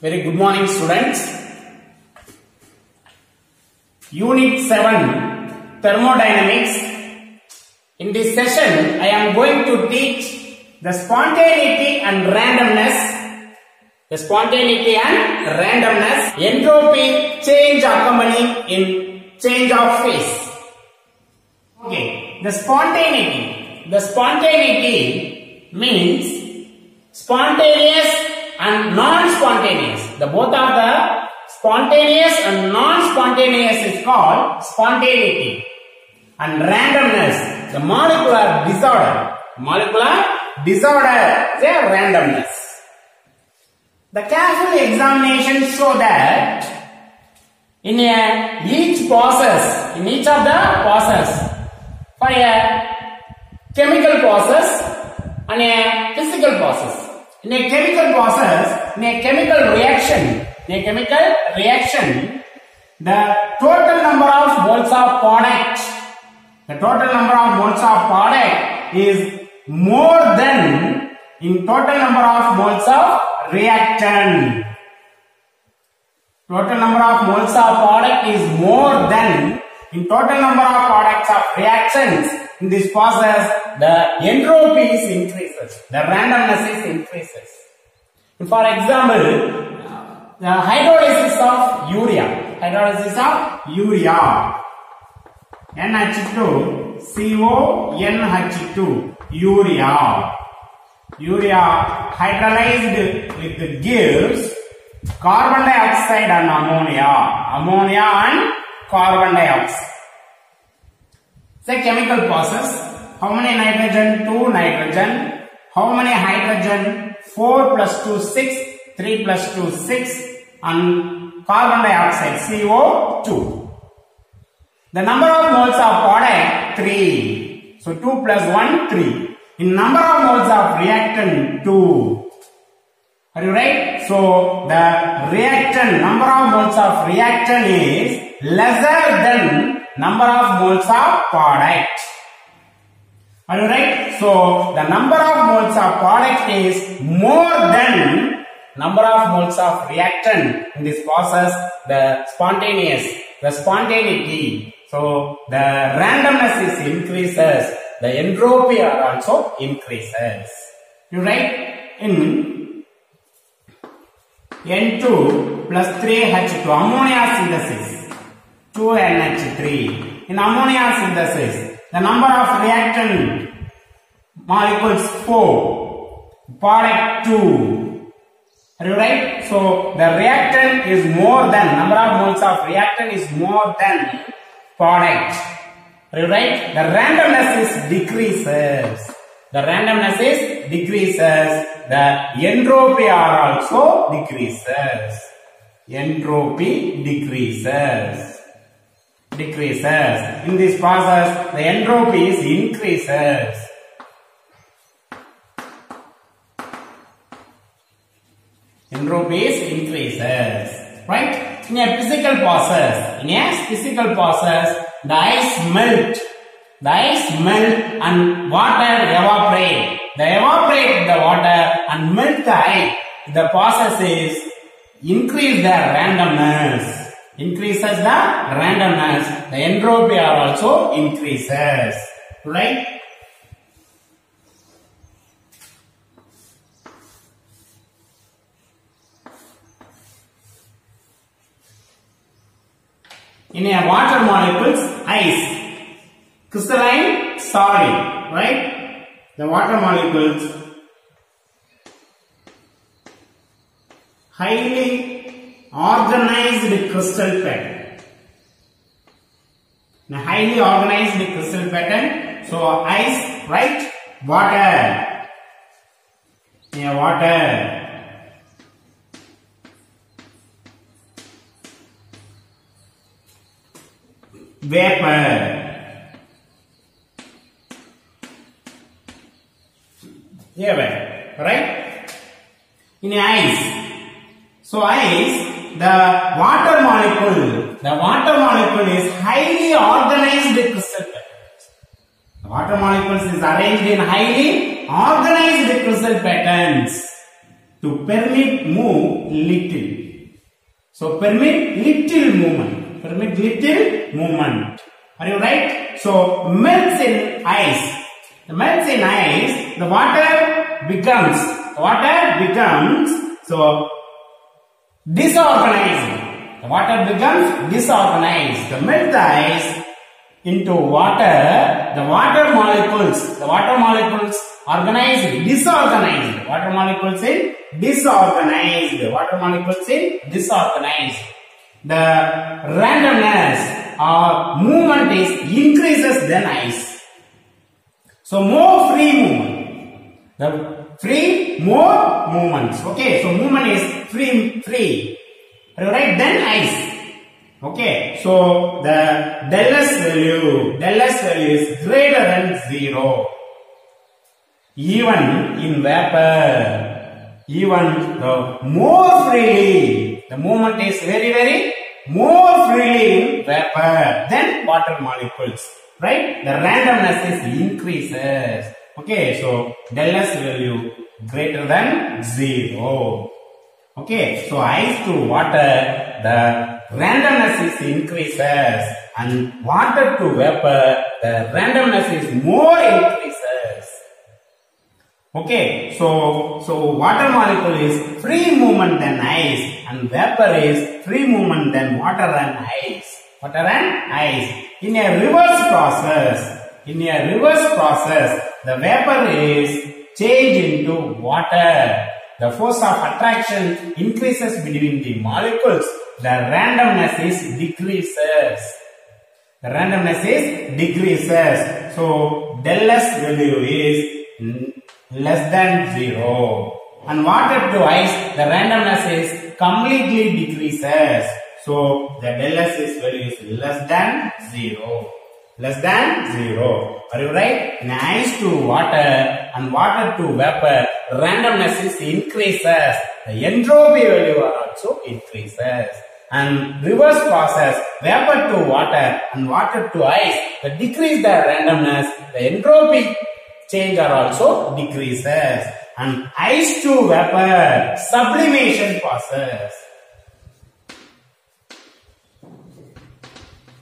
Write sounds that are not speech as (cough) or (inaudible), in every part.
Very good morning students. Unit 7 Thermodynamics. In this session I am going to teach the spontaneity and randomness. The spontaneity and randomness. Entropy change accompanying in change of phase. Okay. The spontaneity. The spontaneity means spontaneous and non-spontaneous. The both of the spontaneous and non-spontaneous is called spontaneity. And randomness, the molecular disorder. Molecular disorder is a randomness. The careful examination show that in a, each process, in each of the process, for a chemical process and a physical process. In a chemical process, in a chemical reaction, in a chemical reaction, the total number of moles of product, the total number of moles of product is more than in total number of moles of reactant. Total number of moles of product is more than in total number of products of reactions in this process the entropy is increases. The randomness is increases. For example the hydrolysis of urea. Hydrolysis of urea. NH2 CO NH2 urea. Urea hydrolyzed with gives carbon dioxide and ammonia. Ammonia and carbon dioxide. A chemical process. How many nitrogen? 2 nitrogen. How many hydrogen? 4 plus 2 6. 3 plus 2 6. And carbon dioxide CO2. The number of moles of product 3. So 2 plus 1 3. In number of moles of reactant 2. Are you right? So the reactant number of moles of reactant is lesser than number of moles of product. Are you right? So the number of moles of product is more than number of moles of reactant in this process. The spontaneous, the spontaneity. So the randomness is increases. The entropy are also increases. You right? In N2 plus 3H2 ammonia synthesis 2NH3 in ammonia synthesis the number of reactant molecules 4 product 2 are you right? So the reactant is more than number of moles of reactant is more than product. Are you right? The randomness is decreases. The randomness is decreases. The entropy are also decreases. Entropy decreases decreases in this process the entropy is increases entropy is increases right in a physical process in a physical process the ice melt the ice melt and water evaporate. They evaporate the water and melt the ice. The process is increase the randomness. Increases the randomness. The entropy are also increases. Right? In a water molecules, ice crystalline solid, right? The water molecules highly organized crystal pattern. A highly organized crystal pattern. So ice, right? Water. Yeah, water. Vapor. Here, right? In ice. So ice, the water molecule, the water molecule is highly organized crystal patterns. The water molecules is arranged in highly organized crystal patterns. to permit move little. So permit little movement. Permit little movement. Are you right? So melts in ice. The melts in ice, the water becomes, water becomes, so disorganized. The water becomes disorganized. The melt ice into water, the water molecules, the water molecules organized, disorganized. Water molecules in disorganized. Water molecules in disorganized. The randomness or movement is increases than ice. So more free movement. The free more movements. Okay, so movement is free free. Right then ice. Okay, so the del S value, del S value is greater than zero. Even in vapor, even the more freely, the movement is very, very more freely in vapor than water molecules. Right? The randomness is increases. Okay, so del S value greater than zero. Okay, so ice to water, the randomness is increases and water to vapor, the randomness is more increases. Okay, so, so water molecule is free movement than ice and vapor is free movement than water and ice. Water and ice. In a reverse process, in a reverse process, the vapor is changed into water. The force of attraction increases between the molecules. The randomness is decreases. The randomness is decreases. So del S value is less than 0. And water to ice, the randomness is completely decreases. So the del S value is less than 0. Less than 0. Are you right? In ice to water and water to vapor, randomness is increases. The entropy value also increases. And reverse process, vapor to water and water to ice, the decrease the randomness, the entropy change are also decreases. And ice to vapor, sublimation process.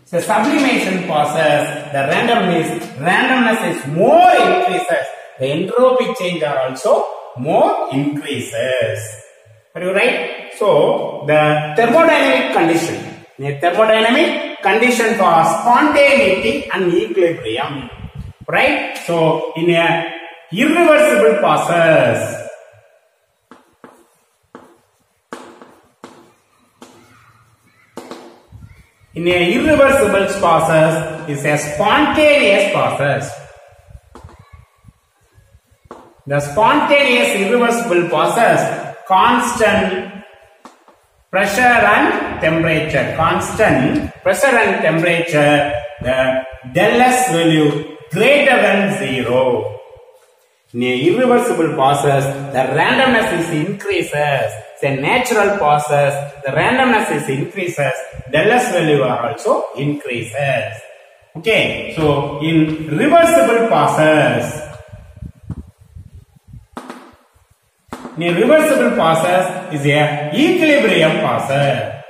So sublimation process, the randomness, randomness is more increases. The entropy change are also more increases. Are you right? So the thermodynamic condition, the thermodynamic condition for spontaneity and equilibrium. Right? So in a irreversible process, in a irreversible process is a spontaneous process. The spontaneous irreversible process, constant pressure and temperature, constant pressure and temperature, the del S value greater than zero. In a irreversible process, the randomness is increases. It's a natural process. The randomness is increases. The less value are also increases. Okay, so in reversible process, in a reversible process is a equilibrium process.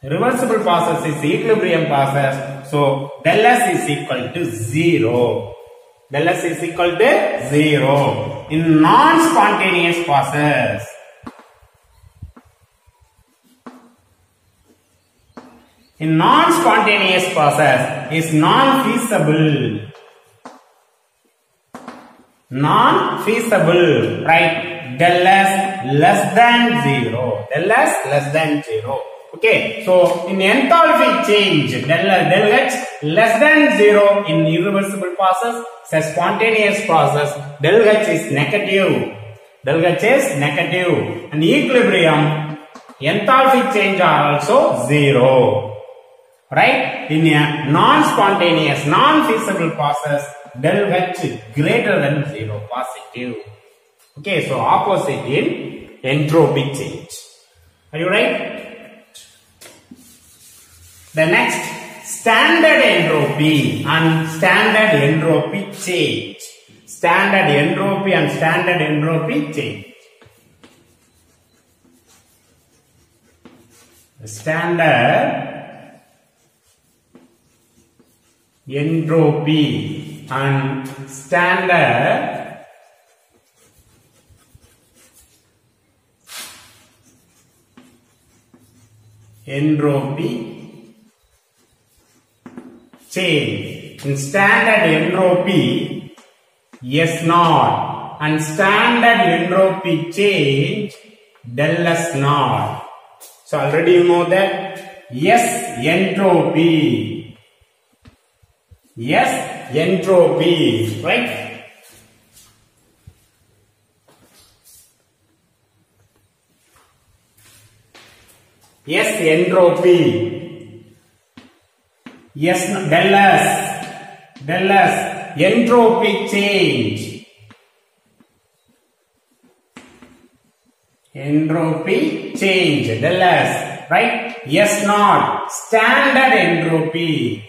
Reversible process is equilibrium process. So del S is equal to zero. Del S is equal to zero. In non-spontaneous process, in non-spontaneous process is non-feasible. Non-feasible, right? Del S less than zero. Del S less than zero. Okay, so in enthalpy change, del, del H less than zero in irreversible process, it's a spontaneous process, del H is negative. Del H is negative. And equilibrium, enthalpy change are also zero right? In a non-spontaneous, non-feasible process, del H greater than 0, positive. Okay, so opposite in entropy change. Are you right? The next, standard entropy and standard entropy change. Standard entropy and standard entropy change. Standard entropy and standard entropy change. In standard entropy, S naught and standard entropy change del S naught. So already you know that S entropy. S entropy, right? Yes, entropy. Yes, del S del S entropy change. Entropy change del S right? S naught standard entropy.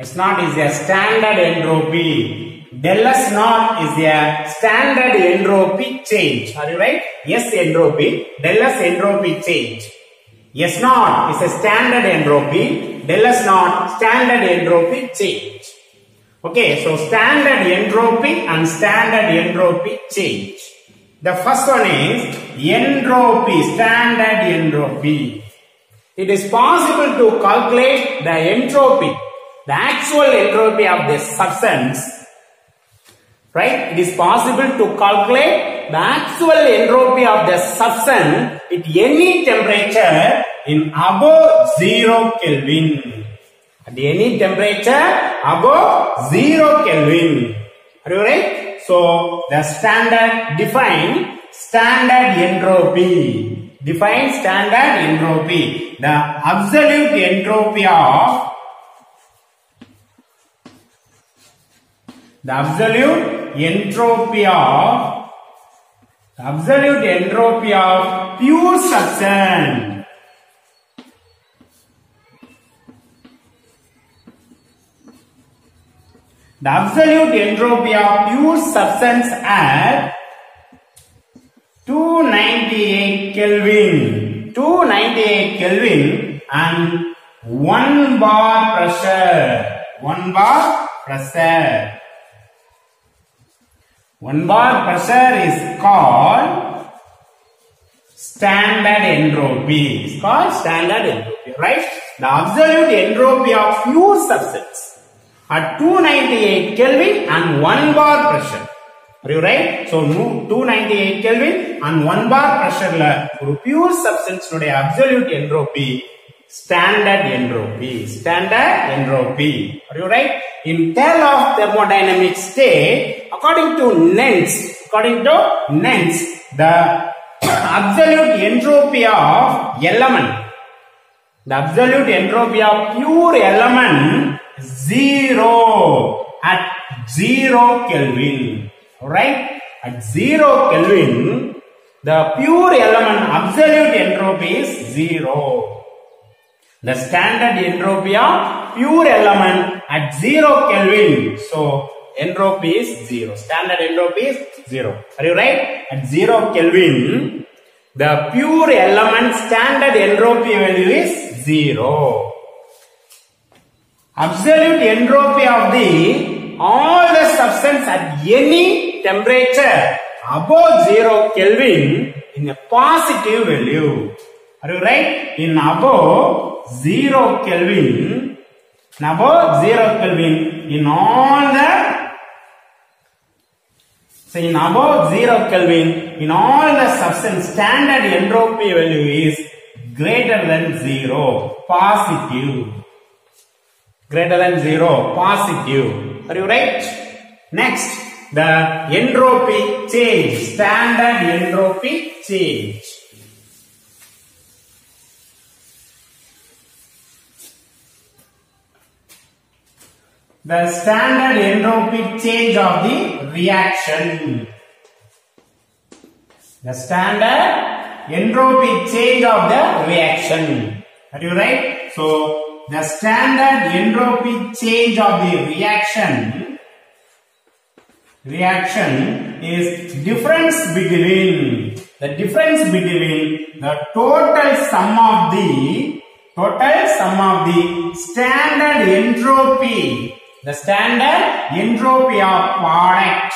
S naught is a standard entropy. Del S naught is a standard entropy change. Are you right? S entropy, del S entropy change. S naught is a standard entropy, del S naught standard entropy change. Okay, so standard entropy and standard entropy change. The first one is entropy, standard entropy. It is possible to calculate the entropy, the actual entropy of the substance right? It is possible to calculate the actual entropy of the substance at any temperature in above 0 Kelvin. At any temperature above 0 Kelvin. Are you right? So, the standard define standard entropy. Define standard entropy. The absolute entropy of the absolute entropy of the absolute entropy of pure substance. The absolute entropy of pure substance at 298 kelvin. 298 kelvin and 1 bar pressure. 1 bar pressure one bar pressure is called standard entropy. It's called standard entropy, right? The absolute entropy of pure substance at 298 Kelvin and 1 bar pressure. Are you right? So, 298 Kelvin and 1 bar pressure la ஒரு pure substance உடைய absolute entropy standard entropy. Standard entropy. Are you right? In tale of thermodynamic state, according to Nernst, according to Nernst, the (coughs) absolute entropy of element, the absolute entropy of pure element zero at zero Kelvin. Alright? At zero Kelvin, the pure element absolute entropy is zero. The standard entropy of pure element at 0 Kelvin. So, entropy is 0. Standard entropy is 0. Are you right? At 0 Kelvin, the pure element standard entropy value is 0. Absolute entropy of the all the substance at any temperature above 0 Kelvin in a positive value. Are you right? In above 0 Kelvin, in above 0 Kelvin, in all the, so in above 0 Kelvin, in all the substance, standard entropy value is greater than 0, positive. Greater than 0, positive. Are you right? Next, the entropy change, standard entropy change. The standard entropic change of the reaction. The standard entropic change of the reaction. Are you right? So, the standard entropic change of the reaction reaction is difference between the difference between the total sum of the total sum of the standard entropy, the standard entropy of product,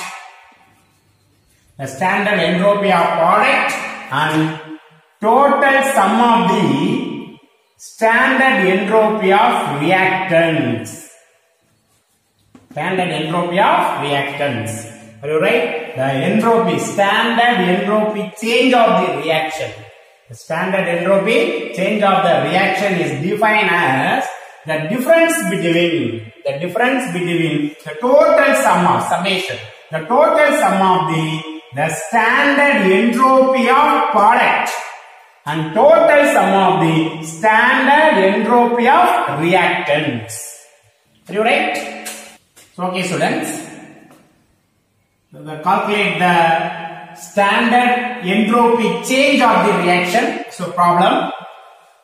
the standard entropy of product and total sum of the standard entropy of reactants. Standard entropy of reactants. Are you right? The entropy, standard entropy change of the reaction. The standard entropy change of the reaction is defined as the difference between the difference between the total sum of summation, the total sum of the the standard entropy of product and total sum of the standard entropy of reactants. Are you right? So, okay, students. The calculate the standard entropy change of the reaction. So, problem.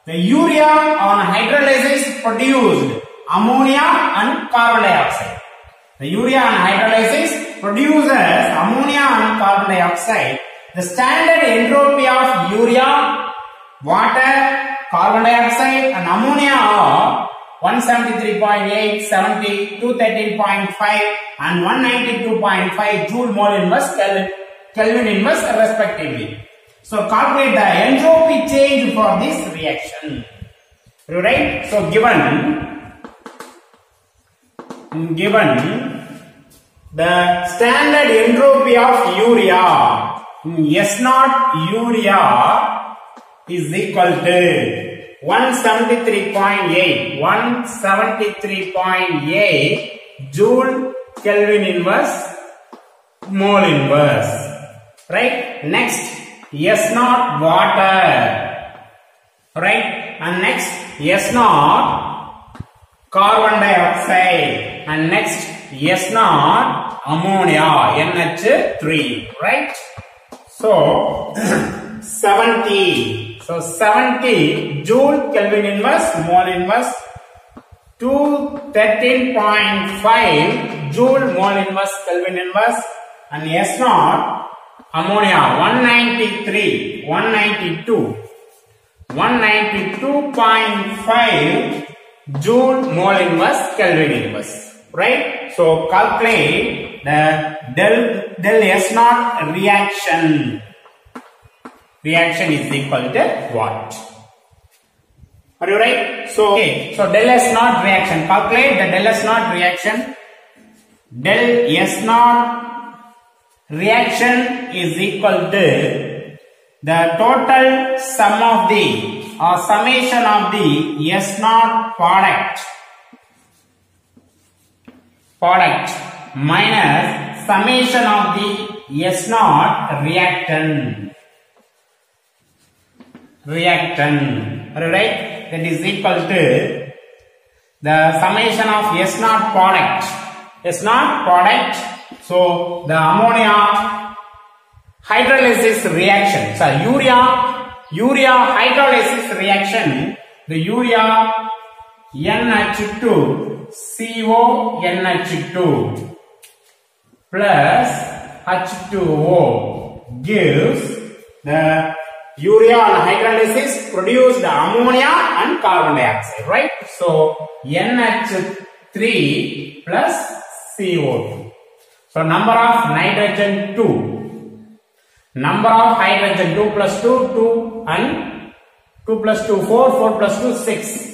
The urea on hydrolysis produced ammonia and carbon dioxide. The urea on hydrolysis produces ammonia and carbon dioxide. The standard entropy of urea, water, carbon dioxide and ammonia are 173.8, 70, 213.5 and 192.5 joule mole inverse Kelvin, Kelvin inverse respectively. So calculate the entropy change for this reaction. Right? So given given the standard entropy of urea. Hmm, S naught urea is equal to 173.8 173.8 joule Kelvin inverse mole inverse. Right? Next S naught water. Right? And next S naught carbon dioxide. And next S naught ammonia NH3 right? So (clears throat) 70 so 70 joule Kelvin inverse mole inverse. 213.5 joule mole inverse Kelvin inverse. And S naught ammonia 193 192 192.5 joule mole inverse Kelvin inverse right? So calculate the del del S naught reaction. Reaction is equal to what? Are you right? So okay. So del S naught reaction. Calculate the del S naught reaction. Del S naught reaction is equal to the total sum of the or summation of the S naught product. Product minus summation of the S naught reactant. Reactant. Right that is equal to the summation of S naught product. S naught product. So the ammonia hydrolysis reaction. So urea urea hydrolysis reaction. The urea NH2 CO NH2 plus H2O gives the urea on hydrolysis produce the ammonia and carbon dioxide right? So NH3 plus CO2 so number of nitrogen 2 number of hydrogen 2 plus 2 2 and 2 plus 2 4 4 plus 2 6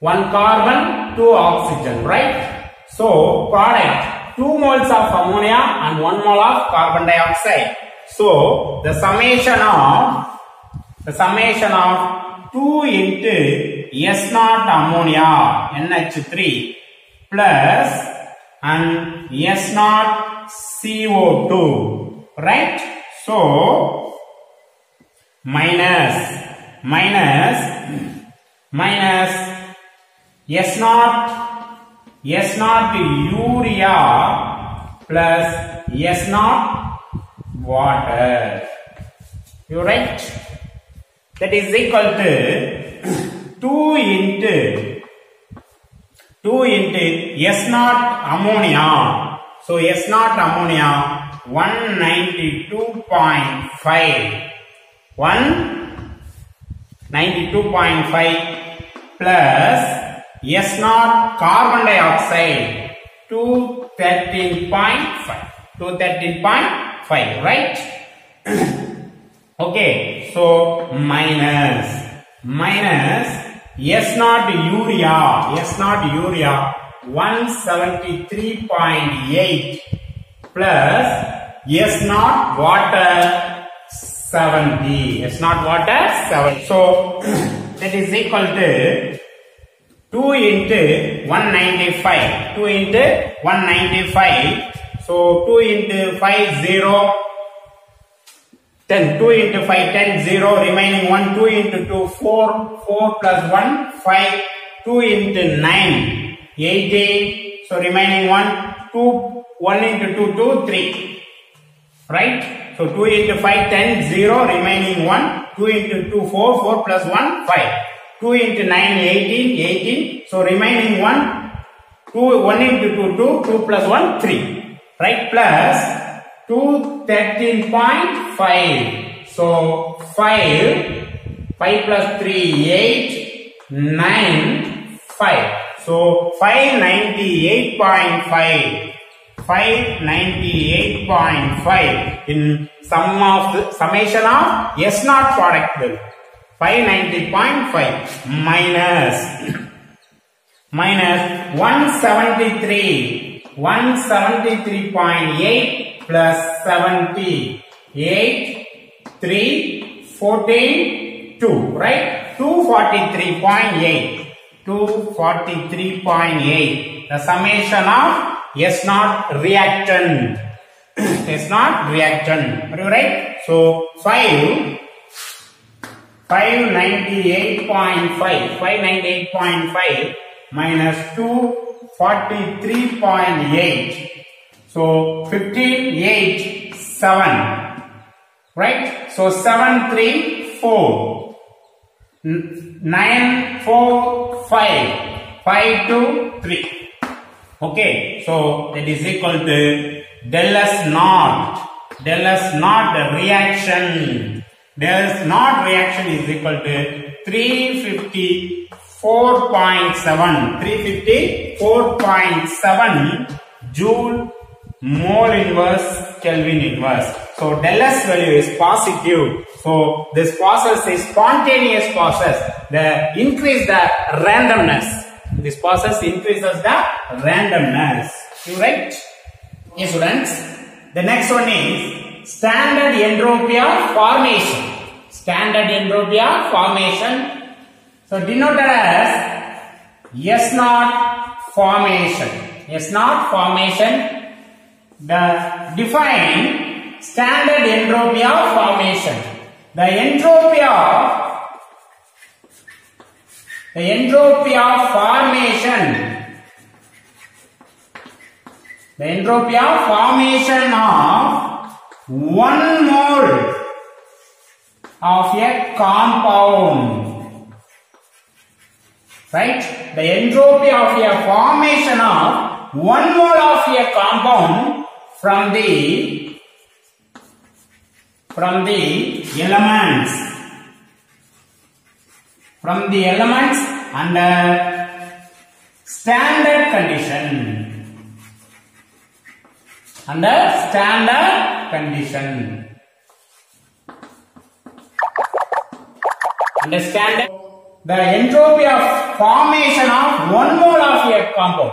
1 carbon 2 oxygen right? So product 2 moles of ammonia and 1 mole of carbon dioxide. So the summation of the summation of 2 into S naught ammonia NH3 plus and S naught CO2 right so minus minus minus S naught S naught urea plus S naught water. You right? That is equal to 2 into 2 into S naught ammonia. So S naught ammonia 192.5 192.5 plus S naught carbon dioxide 213.5 213.5 right? (coughs) Okay so minus minus S naught urea S naught urea 173.8 plus S naught water 70. S naught water 7. So (clears throat) that is equal to 2 into 195. 2 into 195. So 2 into 5 0. 10. 2 into 5 10 0. Remaining 1 2 into 2 4. 4 plus 1 5. 2 into 9 18. So remaining 1 2 1 into 2 2 3. Right? So 2 into 5 10 0 remaining 1. 2 into 2 4 4 plus 1 5. 2 into 9 18 18. So remaining 1 2 1 into 2 2 2 plus 1 3. Right? Plus 2 13.5. So 5 5 plus 3 8 9 5. So 598.5 598.5 in sum of the summation of S naught product bill 590.5 minus minus 173 173.8 plus 70 8 3 14 2 right? 243.8 243.8 the summation of S naught reactant. (clears throat) S naught reactant. Are you right? So 5 598.5 598.5 minus 243.8 so 15 8 7 right? So 7 3 4 9 4 5 5 2 3 Okay, so that is equal to del S naught. Del S naught the reaction. Del S naught reaction is equal to 354.7. 354.7 joule mole inverse Kelvin inverse. So del S value is positive. So this process is spontaneous process. The increase the randomness. This process increases the randomness. You right? Yes, students. The next one is standard entropy of formation. Standard entropy of formation. So denoted as S naught formation. S naught formation. The define standard entropy of formation. The entropy of the entropy of formation. The entropy of formation of one mole of a compound. Right? The entropy of a formation of one mole of a compound from the from the elements from the elements under standard condition. Under standard condition. Under standard the entropy of formation of one mole of a compound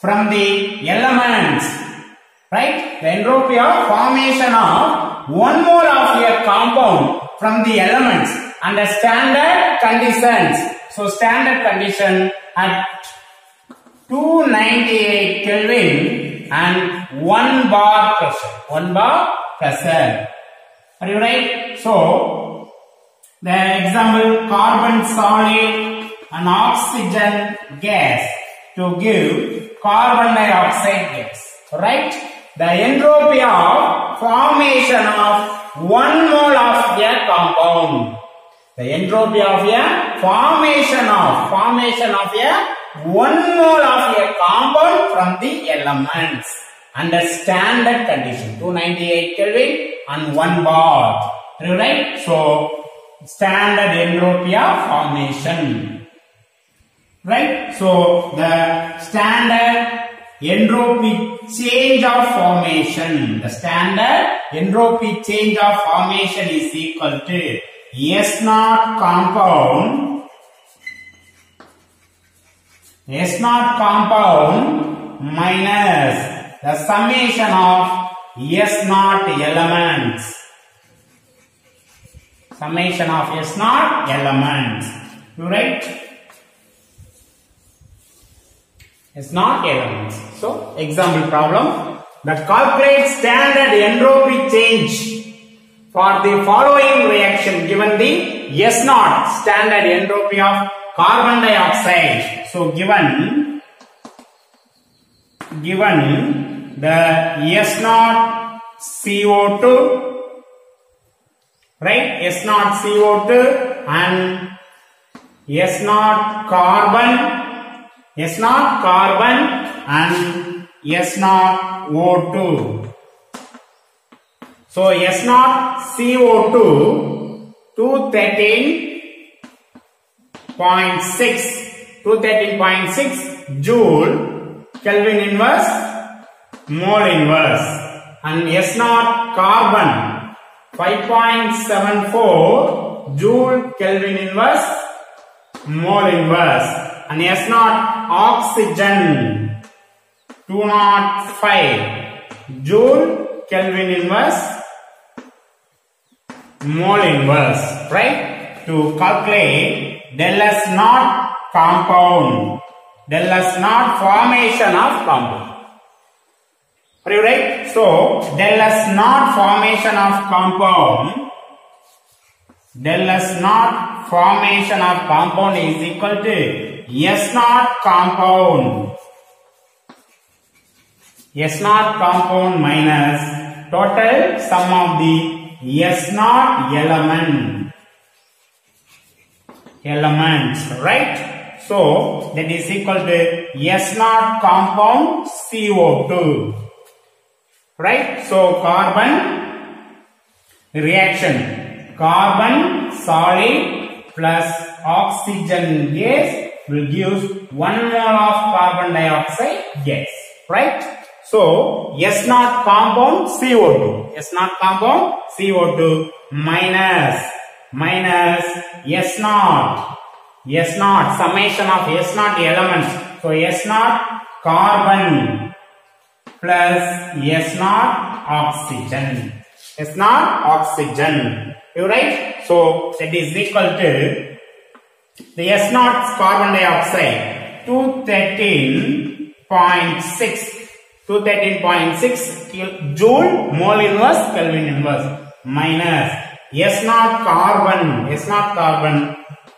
from the elements right? The entropy of formation of one mole of a compound from the elements under standard conditions. So standard condition at 298 Kelvin and 1 bar pressure. 1 bar pressure. Are you right? So the example carbon solid and oxygen gas to give carbon dioxide gas. Right? The entropy of formation of one mole of a compound the entropy of a formation of formation of a one mole of a compound from the elements under standard condition 298 Kelvin and 1 bar Right? So, standard entropy of formation. Right? So, the standard entropy change of formation. The standard entropy change of formation is equal to S naught compound S naught compound minus the summation of S naught elements. Summation of S naught elements. You write S naught elements. So, example problem. That calculate standard entropy change for the following reaction given the S naught standard entropy of carbon dioxide. So, given given the S naught CO2 right S naught CO2 and S naught carbon S naught carbon and S naught O2 so S naught CO2 213.6 213.6 joule Kelvin inverse mole inverse. And S naught carbon 5.74 joule Kelvin inverse mole inverse. And S naught oxygen 205 joule Kelvin inverse mole inverse right to calculate del S naught compound del S naught formation of compound are you right? So, del S naught formation of compound, del S naught formation of compound is equal to S naught compound. S naught compound minus total sum of the S naught element. Elements, right? So, that is equal to S naught compound CO2 right so carbon reaction carbon solid plus oxygen gas will give one mole of carbon dioxide gas right so s naught compound co2 s naught compound co2 minus minus s naught s naught summation of s naught elements so s naught carbon plus S naught oxygen. S naught oxygen. You right? So that is equal to the S naught carbon dioxide 213.6 213.6 joule mole inverse Kelvin inverse minus S naught carbon S naught carbon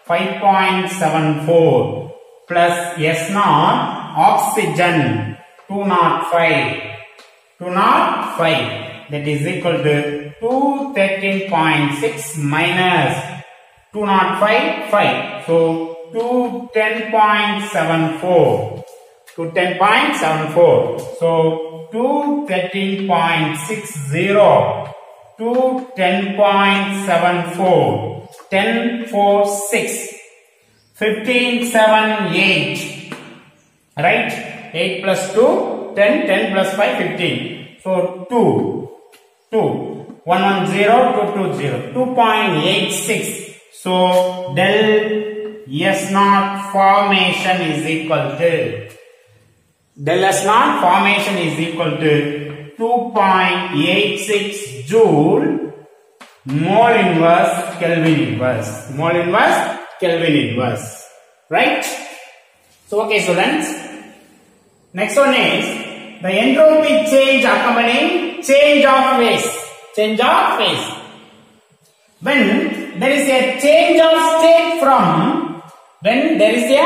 5.74 plus S naught oxygen 205 205 that is equal to 213.6 minus 205 5 so 210.74 210.74 so 213.60 210.74 10 4 6 15 7 8 right? 8 plus 2 10 10 plus 5 15 so 2 2 1 1 0 2 2 0 2.86 so del s naught formation is equal to del s formation is equal to 2.86 joule mole inverse kelvin inverse. Mole inverse kelvin inverse. Right? So okay students. Next one is the entropy change accompanying change of phase. Change of phase. When there is a change of state from when there is a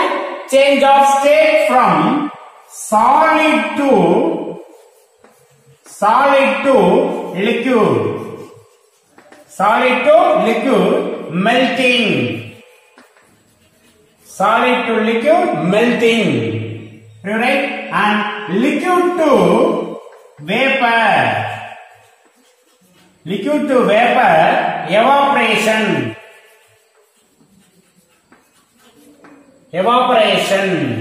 change of state from solid to solid to liquid solid to liquid melting solid to liquid melting right and liquid to vapor liquid to vapor evaporation. Evaporation.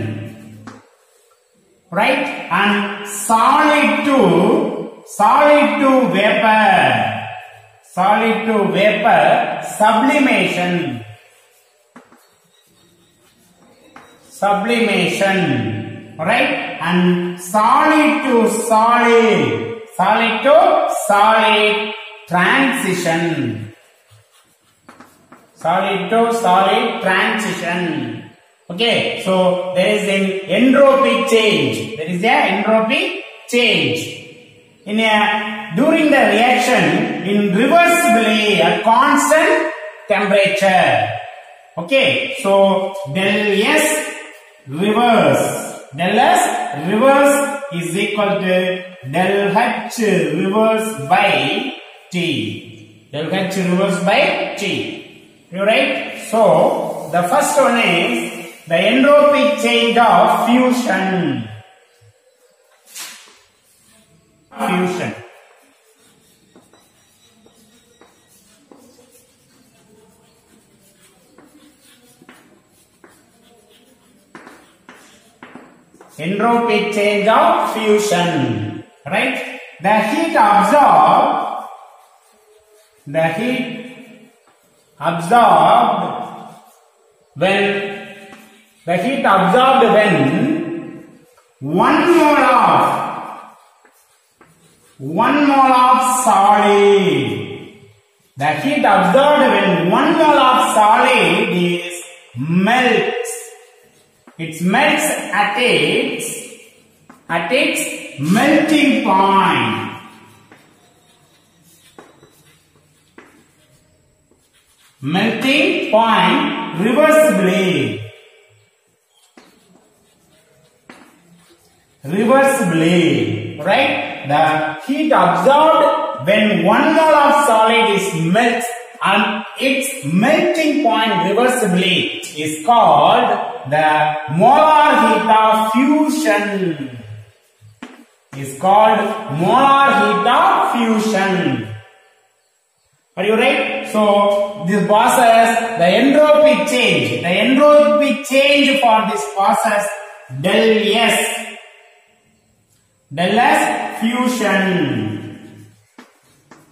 Right? And solid to solid to vapor. Solid to vapor sublimation. Sublimation. Right? And solid to solid. Solid to solid transition. Solid to solid transition. Okay, so there is an entropy change. There is a entropy change. In a during the reaction, in reversibly at constant temperature. Okay, so del S reverse. Del S reverse is equal to del H reverse by T. Del H reverse by T. You right? So the first one is the entropy change of fusion. Fusion. Entropy change of fusion. Right? The heat absorbed, the heat absorbed when the heat absorbed when one mole of one mole of solid. The heat absorbed when one mole of solid is melts. It melts at its at its melting point. Melting point reversibly. Reversibly, right? The heat absorbed when one mole of solid is melt and its melting point reversibly is called the molar heat of fusion. Is called molar heat of fusion. Are you right? So this process, the entropy change, the entropy change for this process del S Del S fusion.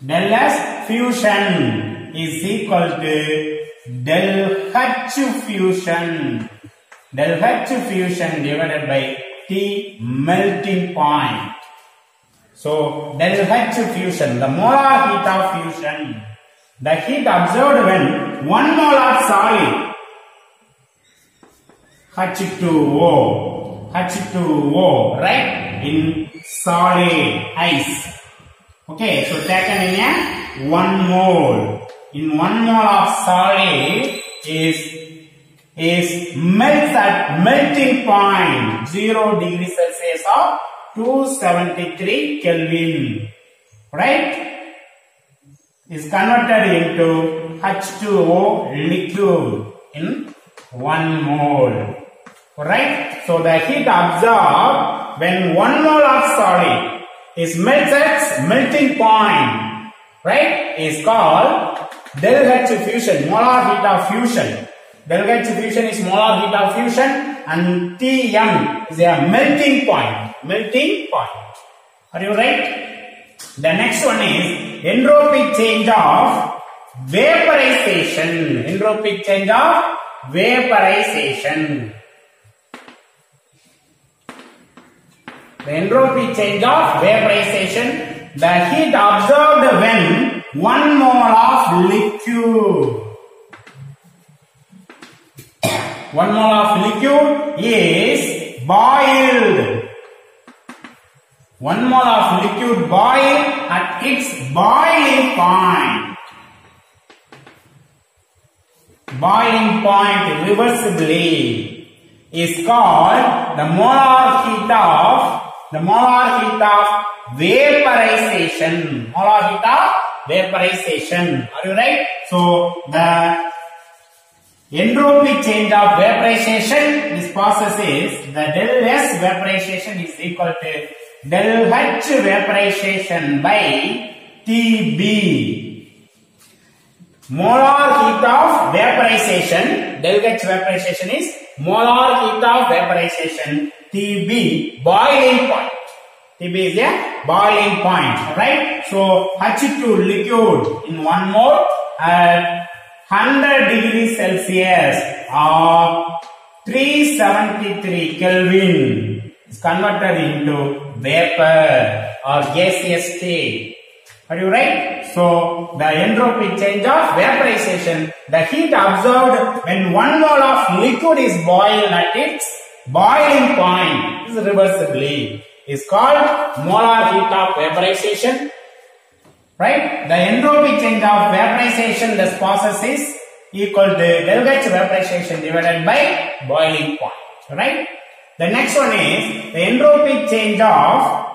Del S fusion is equal to del H fusion. Del H fusion divided by T melting point. So del H fusion, the molar heat of fusion, the heat observed when one molar solid H2O, H2O, right? In solid ice. Okay, so taken in a one mole. In one mole of solid is is melts at melting point 0 degree Celsius of 273 Kelvin. Right? Is converted into H2O liquid in 1 mole. Right? So the heat absorbed when 1 mole of solid is melts at melting point. Right? Is called del H fusion, molar heat of fusion. Del H fusion is molar heat of fusion and Tm is a melting point. Melting point. Are you right? The next one is entropy change of vaporization. Entropy change of vaporization. The entropy change of vaporization, the heat observed when one mole of liquid one mole of liquid is boiled. One mole of liquid boiled at its boiling point. Boiling point reversibly is called the molar heat of the molar heat of vaporization. Molar heat of vaporization. Are you right? So the entropy change of vaporization, this process is the del S vaporization is equal to del H vaporization by TB. molar heat of vaporization, del H vaporization is molar heat of vaporization, TB, boiling point. TB is a boiling point, right? So H2 liquid in one mole at 100 degrees Celsius or 373 Kelvin is converted into vapor or gaseous state. Are you right? So the entropy change of vaporization, the heat observed when one mole of liquid is boiled at its boiling point is reversibly is called molar heat of vaporization. Right? The entropy change of vaporization this process is equal to del H vaporization divided by boiling point. Right? The next one is the entropy change of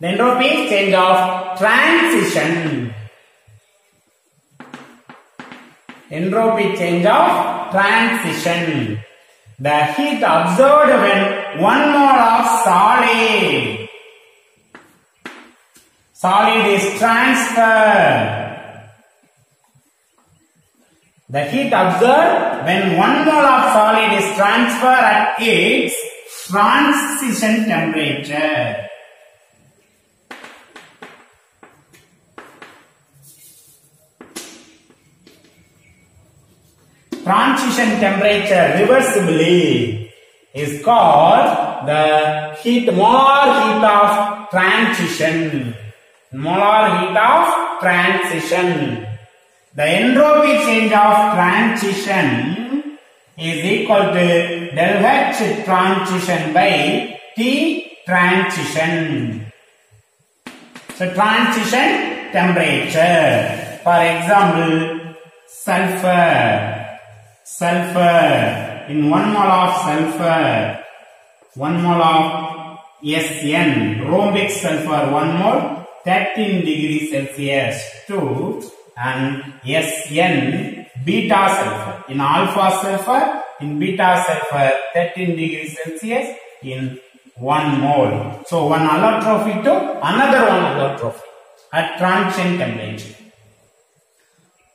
the entropy change of transition. Entropy change of transition. The heat observed when one mole of solid solid is transferred. The heat observed when one mole of solid is transferred at its transition temperature. Transition temperature reversibly is called the heat molar heat of transition. Molar heat of transition. The entropy change of transition is equal to del H transition by T transition. So transition temperature. For example, sulfur. Sulfur. In one mole of sulfur, one mole of SN, rhombic sulfur, one mole, 13 degrees Celsius, 2 and SN beta sulfur. In alpha sulfur, in beta sulfur 13 degrees Celsius in 1 mole. So one allotropy to another one allotropy at transient temperature.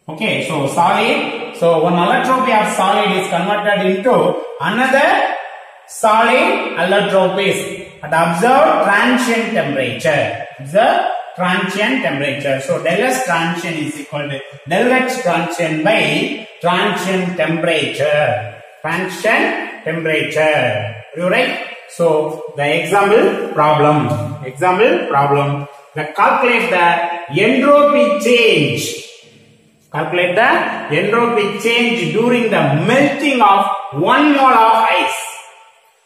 Okay, so solid. So one allotropy of solid is converted into another solid allotropies at observed transient temperature. Observe transient temperature. So del S transient is equal to del H transient by transient temperature. Transient temperature. You right? So the example problem. Example problem. The calculate the entropy change. Calculate the entropy change during the melting of one mole of ice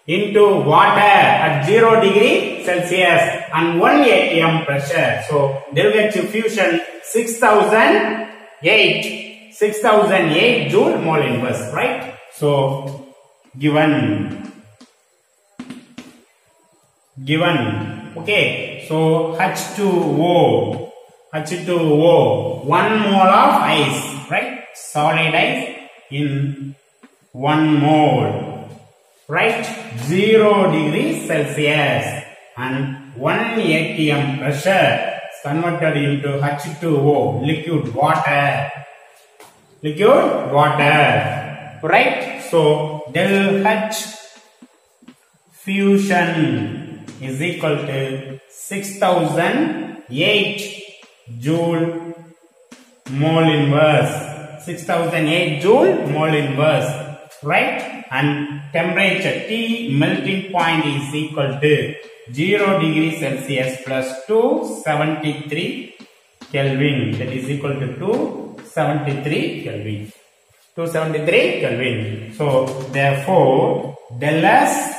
into water at 0 degree Celsius and 1 atm pressure. So del H fusion 6008 6008 joule mole inverse, right? So given given okay so H2O H2O one mole of ice right? Solid ice in one mole right? 0 degrees Celsius and 1 atm pressure. Is converted into H2O liquid water. Liquid water right? So del H fusion is equal to 6008 joule mole inverse. 6008 joule mole inverse right? And temperature T melting point is equal to 0 degree Celsius plus 273 Kelvin. That is equal to 273 Kelvin. 273 Kelvin. So therefore del S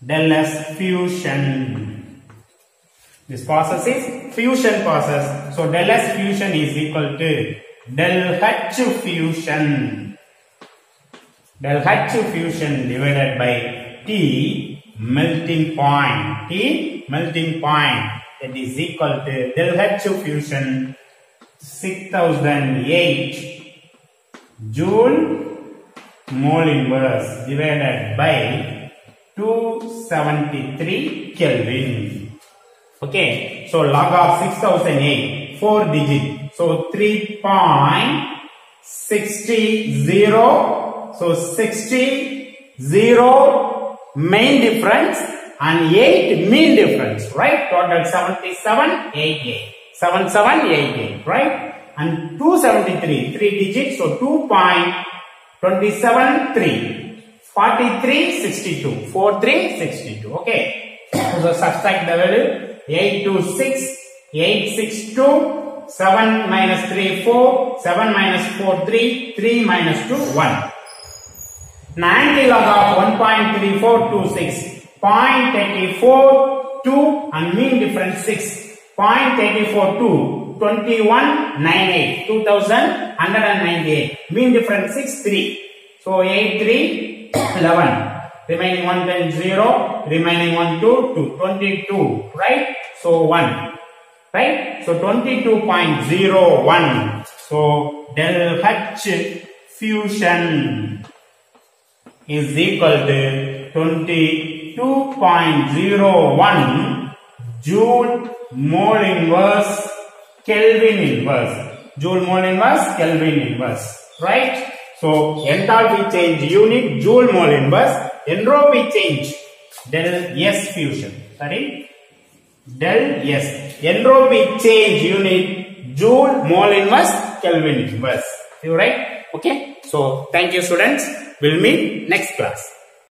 del S fusion this process is fusion process so del S fusion is equal to del H fusion del H fusion divided by T melting point. T melting point that is equal to del H fusion 6008 joule mole inverse divided by 273 Kelvin. Okay, so log of 6008, 4 digit. So 3.60 So 60 0 main difference and 8 mean difference, right? Total 77 88. 7788, right? And 273, 3 digits, so 2.273. 43, 62. 43, 62. Okay. so subtract the value. 8 to 6, 8, 6, 2. 7 minus 3, 4. 7 minus 4, 3. 3 minus 2, 1. antilog of 1.3426. 0.84, 2 and mean difference 6. 0.84, 2. 2198. 2198. Mean difference 6, 3. So 8, 3. 11 remaining 1 then 0 remaining 1 2 2 22 right? So 1 right? So 22.01 so del h fusion is equal to 22.01 joule mole inverse kelvin inverse. Joule mole inverse kelvin inverse right? So enthalpy change unit joule mole inverse, entropy change del S fusion. Sorry, del S. Entropy change unit joule mole inverse Kelvin inverse. You right? Okay. So thank you students. We'll meet next class.